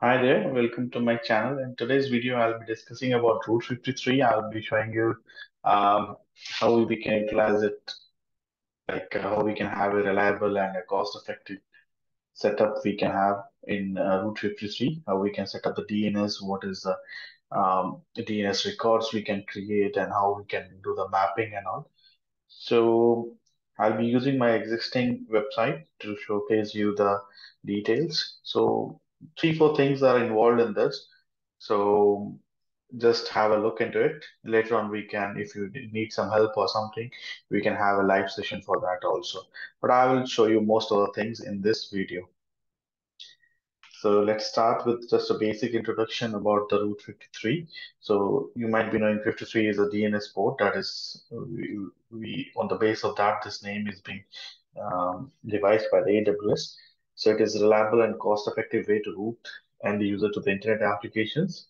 Hi there, welcome to my channel. In today's video, I'll be discussing about Route 53. I'll be showing you um, how we can utilize it, like uh, how we can have a reliable and a cost-effective setup we can have in uh, Route 53, how we can set up the DNS, what is the um, DNS records we can create, and how we can do the mapping and all. So I'll be using my existing website to showcase you the details. So three, four things are involved in this. So just have a look into it. Later on, we can, if you need some help or something, we can have a live session for that also. But I will show you most of the things in this video. So let's start with just a basic introduction about the Route 53. So you might be knowing 53 is a DNS port that is, we, we on the base of that, this name is being um, devised by the AWS. So it is a reliable and cost-effective way to route end user to the internet applications.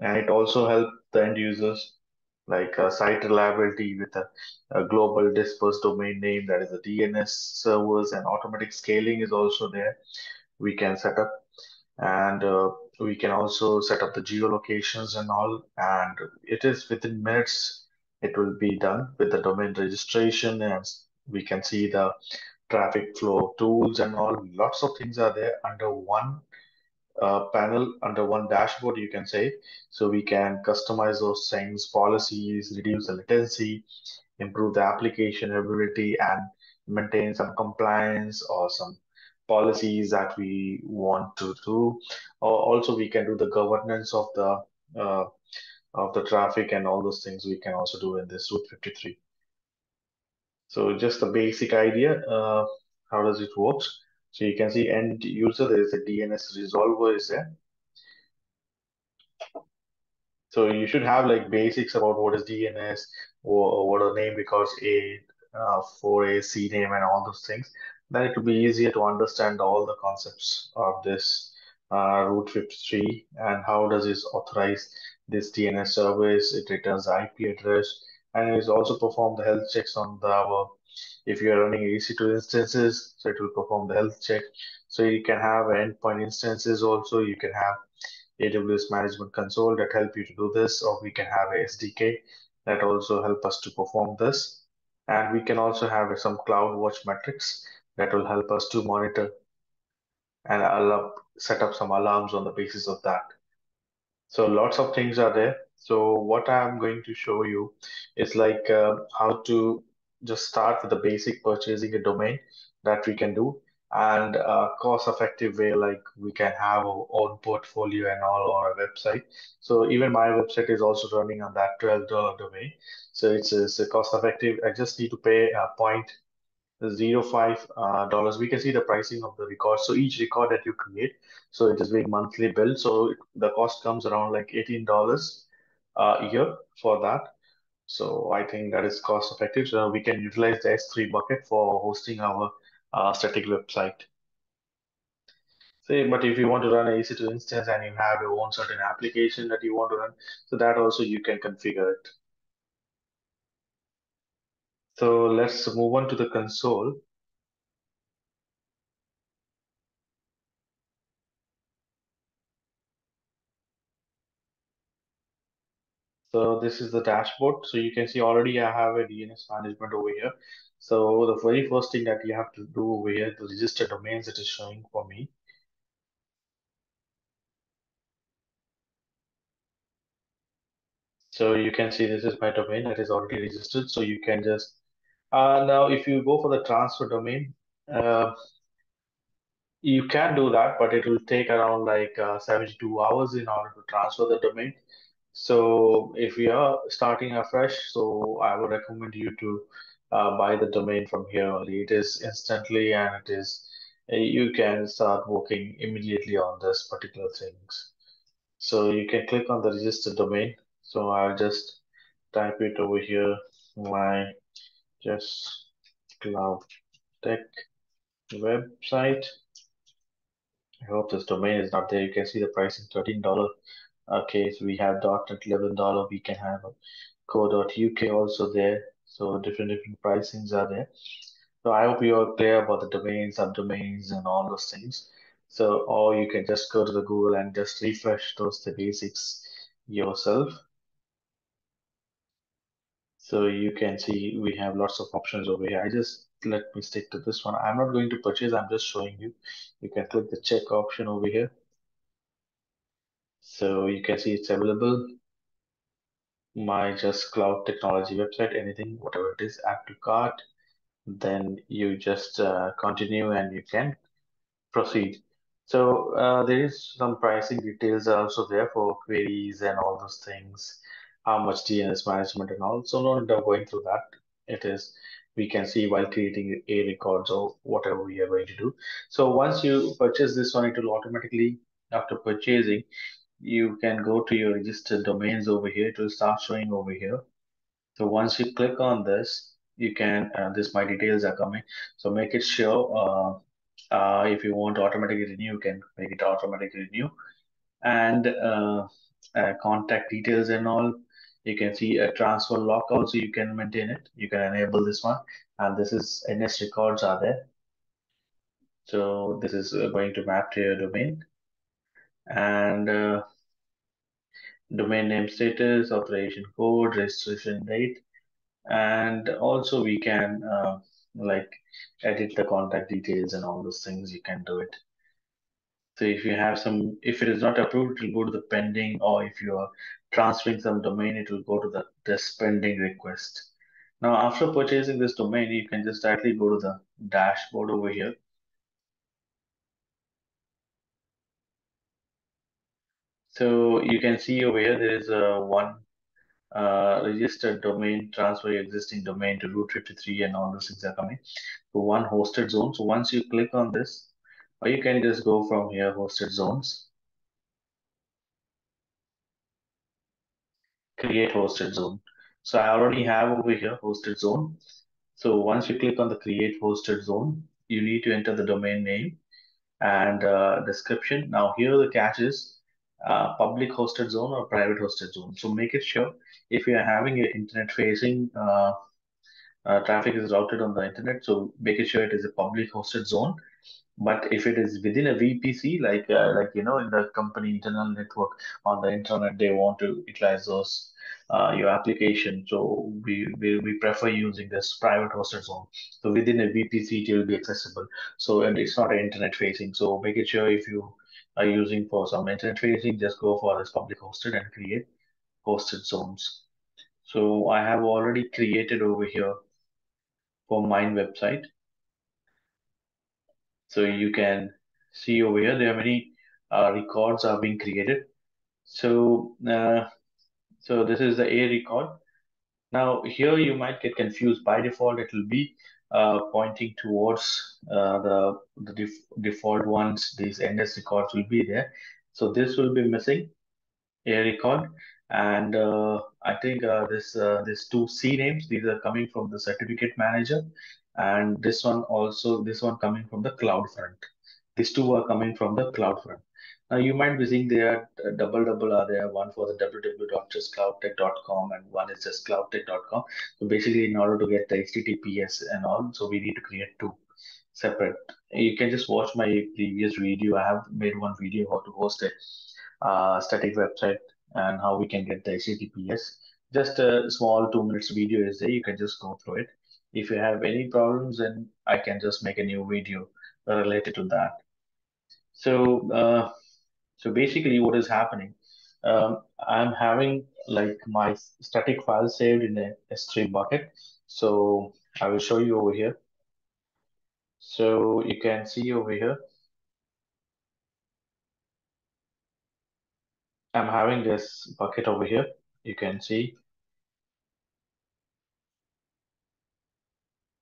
And it also helps the end users like uh, site reliability with a, a global dispersed domain name that is a DNS servers and automatic scaling is also there. We can set up and uh, we can also set up the geolocations and all and it is within minutes it will be done with the domain registration and we can see the traffic flow tools and all lots of things are there under one uh, panel under one dashboard you can say so we can customize those things policies reduce the latency improve the application ability and maintain some compliance or some policies that we want to do. Also, we can do the governance of the uh, of the traffic and all those things we can also do in this Route 53. So just the basic idea, uh, how does it work? So you can see end user, there is a DNS resolver is there. So you should have like basics about what is DNS or, what a name because A uh, for a CNAME and all those things. Then it will be easier to understand all the concepts of this uh, Route 53 and how does this authorize this DNS service. It returns IP address and it also perform the health checks on the our if you are running EC2 instances, so it will perform the health check. So you can have endpoint instances also. You can have AWS Management Console that help you to do this, or we can have a SDK that also help us to perform this. And we can also have some CloudWatch metrics that will help us to monitor and set up some alarms on the basis of that. So lots of things are there. So what I'm going to show you is like uh, how to just start with the basic purchasing a domain that we can do and a cost effective way like we can have our own portfolio and all on our website. So even my website is also running on that $12 domain. So it's, it's a cost effective i just need to pay a point zero five uh, dollars. We can see the pricing of the record. So each record that you create so it is being monthly billed. So the cost comes around like 18 dollars. uh, year for that so I think that is cost effective. So we can utilize the S3 bucket for hosting our uh, static website. Say, but if you want to run a EC2 instance and you have your own certain application that you want to run, so that also you can configure it. So let's move on to the console. So this is the dashboard. So you can see already I have a DNS management over here. So the very first thing that you have to do over here, the register domains it is showing for me. So you can see this is my domain that is already registered. So you can just, uh, now if you go for the transfer domain, uh, you can do that, but it will take around like uh, 72 hours in order to transfer the domain. So if you are starting afresh, so I would recommend you to uh, buy the domain from here only. It is instantly and it is you can start working immediately on this particular things. So you can click on the register domain. So I'll just type it over here, my just cloud tech website. I hope this domain is not there. You can see the pricing $13. Okay, so we have .NET $11. We can have co.uk also there. So different different pricings are there. So I hope you are clear about the domains, subdomains, and all those things. So, or you can just go to the Google and just refresh those the basics yourself. So you can see we have lots of options over here. I just let me stick to this one. I'm not going to purchase, I'm just showing you. You can click the check option over here. So you can see it's available. My just cloud technology website, anything, whatever it is, add to cart. Then you just uh, continue and you can proceed. So uh, there is some pricing details also there for queries and all those things, how much DNS management and all. So no need going through that. It is we can see while creating a records or whatever we are going to do. So once you purchase this one, it will automatically after purchasing, you can go to your registered domains over here. It will start showing over here. So once you click on this, you can, uh, this my details are coming. So make it sure uh, uh, if you want to automatically renew, you can make it automatically renew. And uh, uh, contact details and all, you can see a transfer lock also, you can maintain it. You can enable this one. And this is NS records are there. So this is uh, going to map to your domain. And domain name status, authorization code, registration date, and also we can uh, like edit the contact details and all those things you can do it. So if you have some if it is not approved it will go to the pending or if you are transferring some domain it will go to the this pending request. Now after purchasing this domain you can just directly go to the dashboard over here so you can see over here there is a one uh, registered domain, transfer existing domain to Route 53 and all those things are coming. So one hosted zone. So once you click on this, or you can just go from here, hosted zones, create hosted zone. So I already have over here hosted zone. So once you click on the create hosted zone, you need to enter the domain name and uh, description. Now here the catch is public hosted zone or private hosted zone. So make it sure if you are having an internet facing uh, uh, traffic is routed on the internet, so making sure it is a public hosted zone. But if it is within a VPC, like uh, like you know in the company internal network on the internet, they want to utilize those uh, your application. So we, we we prefer using this private hosted zone. So within a VPC, it will be accessible. So and it's not internet facing. So make it sure if you are using for some internet facing, just go for this public hosted and create hosted zones. So I have already created over here for mine website. So you can see over here, there are many uh, records are being created. So, uh, so this is the A record. Now here you might get confused. By default, it will be uh, pointing towards uh, the, the def default ones. These NS records will be there. So this will be missing A record. And uh, I think uh, this uh, this two C names, these are coming from the certificate manager. And this one also, this one coming from the CloudFront. These two are coming from the CloudFront. Now you might be seeing there uh, double double are there, one for the www.justcloudtech.com and one is just cloudtech.com. So basically in order to get the HTTPS and all, so we need to create two separate. You can just watch my previous video. I have made one video how to host a uh, static website and how we can get the HTTPS. Just a small two minutes video is there. You can just go through it. If you have any problems, then I can just make a new video related to that. So, uh, so basically what is happening, um, I'm having like my static file saved in a S3 bucket. So I will show you over here. So you can see over here, I'm having this bucket over here. You can see.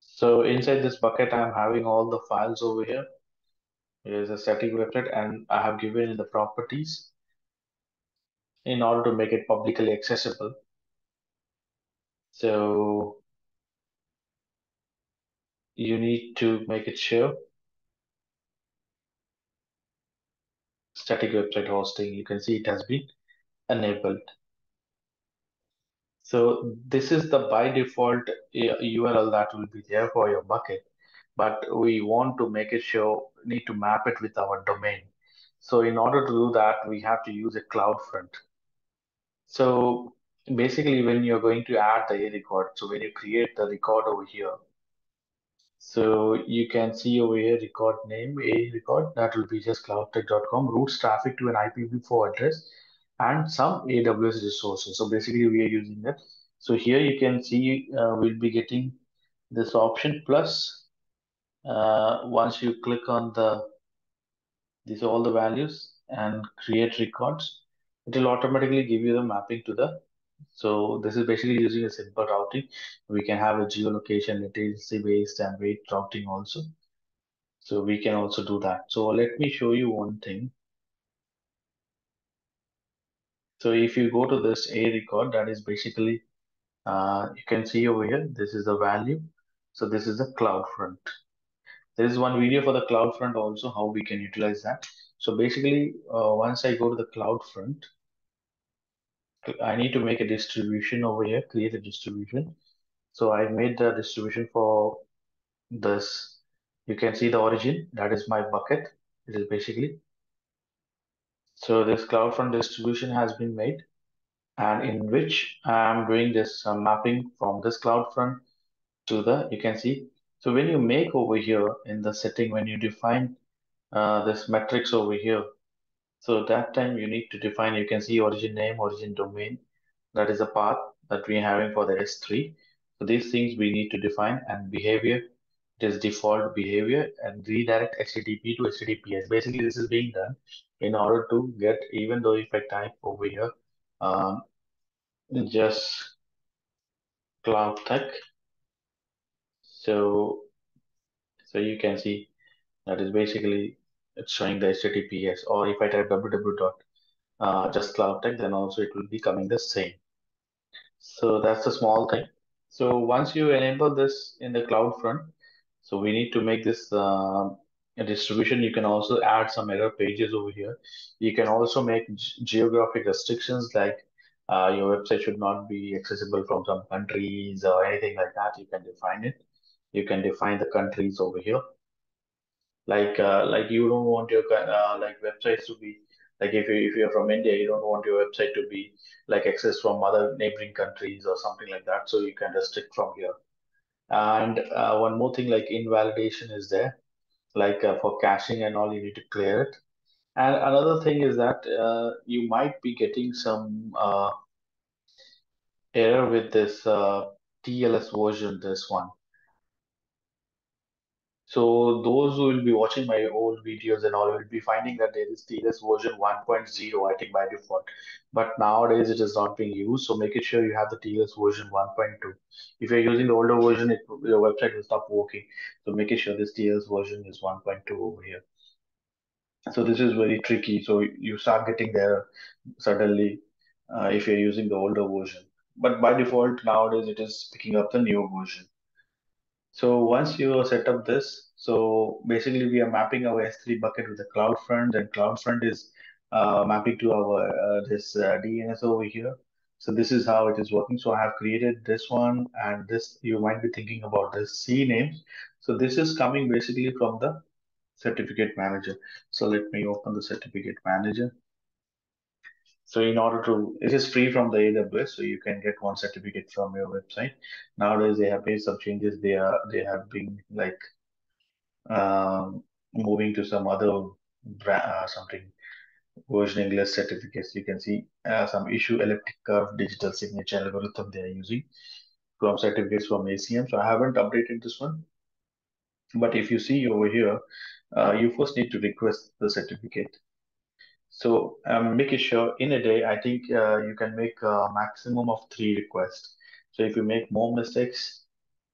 So inside this bucket, I'm having all the files over here. Here's a static website and I have given the properties in order to make it publicly accessible. So you need to make it sure static website hosting, you can see it has been enabled. So this is the by default uh, URL that will be there for your bucket, but we want to make it show need to map it with our domain. So in order to do that, we have to use a CloudFront. So basically when you're going to add the A record, so when you create the record over here, so you can see over here record name, A record, that will be just cloudtech.com, routes traffic to an IPv4 address and some AWS resources. So basically we are using that. So here you can see uh, we'll be getting this option plus uh, once you click on the these all the values and create records, it will automatically give you the mapping to the so this is basically using a simple routing. We can have a geolocation, latency based and weight routing also. So we can also do that. So let me show you one thing. So if you go to this A record, that is basically, uh, you can see over here, this is the value. So this is the CloudFront. There is one video for the CloudFront also, how we can utilize that. So basically, uh, once I go to the CloudFront, I need to make a distribution over here, create a distribution. So I made the distribution for this. You can see the origin, that is my bucket. It is basically. So this CloudFront distribution has been made and in which I'm doing this uh, mapping from this CloudFront to the, you can see. So when you make over here in the setting, when you define uh, this metrics over here, so that time you need to define, you can see origin name, origin domain. That is a path that we're having for the S3. So these things we need to define and behavior. It is default behavior and redirect HTTP to HTTPS. Basically, this is being done in order to get, even though if I type over here, um, just cloud tech. So, so you can see that is basically it's showing the HTTPS or if I type www dot uh, just cloud tech, then also it will be coming the same. So that's a small thing. So once you enable this in the cloud front, so we need to make this uh, a distribution. You can also add some error pages over here. You can also make geographic restrictions like uh, your website should not be accessible from some countries or anything like that. You can define it. You can define the countries over here. Like uh, like you don't want your uh, like websites to be like if you if you're from India, you don't want your website to be like accessed from other neighboring countries or something like that. So you can restrict from here. And uh, one more thing, like invalidation is there, like uh, for caching and all, you need to clear it. And another thing is that uh, you might be getting some uh, error with this uh, TLS version, this one. So those who will be watching my old videos and all will be finding that there is TLS version 1.0, I think by default. But nowadays it is not being used. So make it sure you have the TLS version 1.2. If you're using the older version, it, your website will stop working. So make it sure this TLS version is 1.2 over here. So this is very tricky. So you start getting there suddenly uh, if you're using the older version. But by default, nowadays it is picking up the newer version. So once you set up this, so basically we are mapping our S3 bucket with the CloudFront and CloudFront is uh, mapping to our uh, this uh, DNS over here. So this is how it is working. So I have created this one and this, you might be thinking about this C names. So this is coming basically from the certificate manager. So let me open the certificate manager. So in order to, it is free from the AWS, so you can get one certificate from your website. Nowadays they have made some changes. They are they have been like um, moving to some other uh, something versioning less certificates. You can see uh, some issue elliptic curve digital signature algorithm they are using from certificates from ACM. So I haven't updated this one. But if you see over here, uh, you first need to request the certificate. So um, make it sure in a day, I think uh, you can make a maximum of three requests. So if you make more mistakes,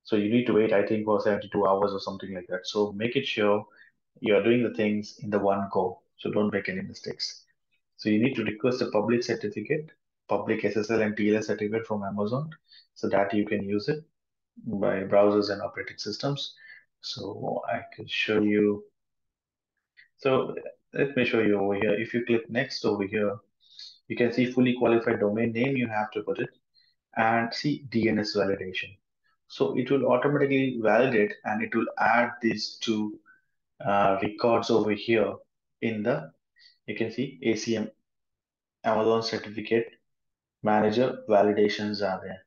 so you need to wait, I think, for 72 hours or something like that. So make it sure you are doing the things in the one go. So don't make any mistakes. So you need to request a public certificate, public SSL and TLS certificate from Amazon so that you can use it by browsers and operating systems. So I can show you. So let me show you over here. If you click next over here, you can see fully qualified domain name, you have to put it and see DNS validation. So it will automatically validate and it will add these two uh, records over here in the, you can see ACM, Amazon Certificate Manager validations are there.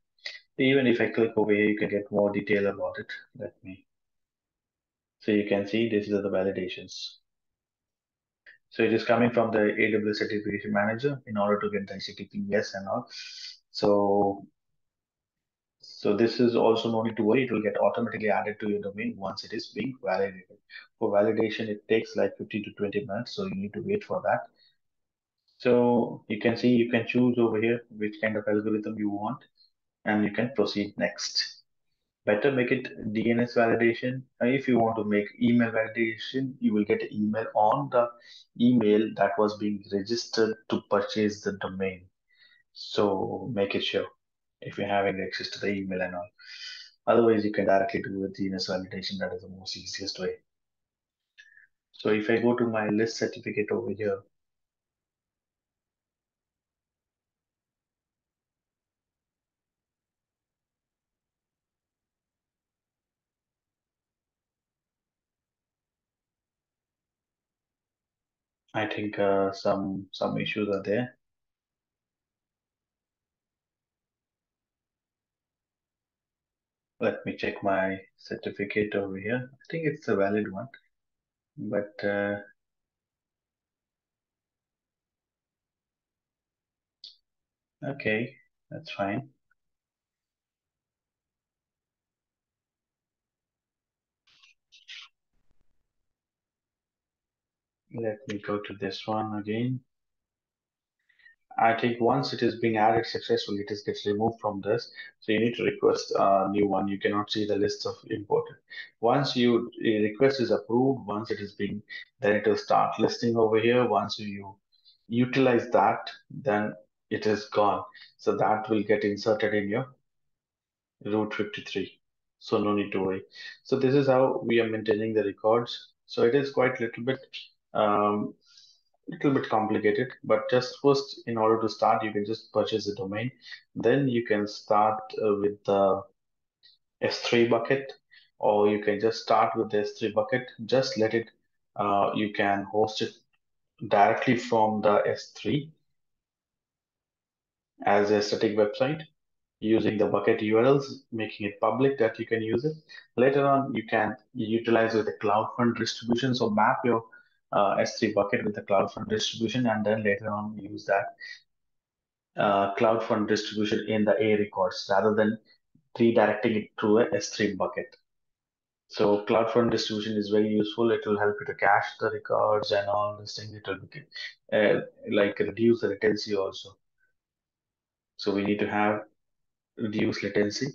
Even if I click over here, you can get more detail about it. Let me, so you can see this is the validations. So it is coming from the AWS Certification Manager in order to get the HTTPS and all. So, so this is also no need to worry. It will get automatically added to your domain once it is being validated. For validation, it takes like 15 to 20 minutes. So you need to wait for that. So you can see, you can choose over here which kind of algorithm you want and you can proceed next better make it DNS validation. If you want to make email validation, you will get email on the email that was being registered to purchase the domain. So make it sure if you're having access to the email and all. Otherwise, you can directly do the DNS validation. That is the most easiest way. So if I go to my list certificate over here, I think uh, some some issues are there. Let me check my certificate over here. I think it's a valid one, but uh, okay, that's fine. Let me go to this one again. I think once it is being added successfully, it is gets removed from this. So you need to request a new one. You cannot see the list of imported. Once you request is approved, once it is being, then it will start listing over here. Once you utilize that, then it is gone. So that will get inserted in your Route 53. So no need to worry. So this is how we are maintaining the records. So it is quite a little bit um, little bit complicated, but just first, in order to start, you can just purchase a domain. Then you can start uh, with the S3 bucket, or you can just start with the S3 bucket. Just let it, uh, you can host it directly from the S3 as a static website using the bucket URLs, making it public that you can use it. Later on, you can utilize with the CloudFront distribution. So map your uh, S3 bucket with the CloudFront distribution, and then later on use that uh, CloudFront distribution in the A records rather than redirecting it through a S3 bucket. So CloudFront distribution is very useful. It will help you to cache the records and all these things. It will uh, like reduce the latency also. So we need to have reduce latency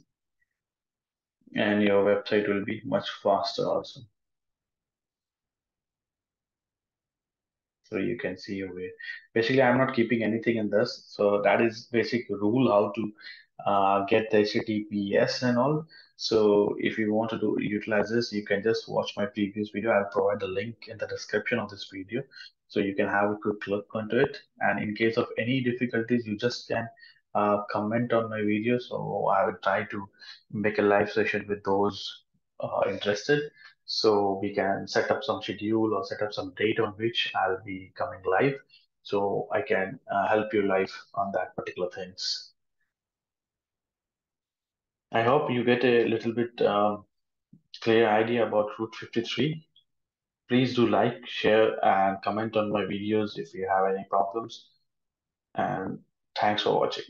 and your website will be much faster also. So you can see your way Basically, I'm not keeping anything in this. So that is basic rule how to uh, get the HTTPS and all. So if you want to do utilize this, you can just watch my previous video. I'll provide the link in the description of this video. So you can have a quick look onto it. And in case of any difficulties, you just can uh, comment on my video. So I will try to make a live session with those uh, interested. So we can set up some schedule or set up some date on which I'll be coming live. So I can uh, help you live on that particular things. I hope you get a little bit um, clear idea about Route 53. Please do like, share, and comment on my videos if you have any problems. And thanks for watching.